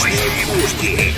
Мощные пушки.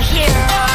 hero.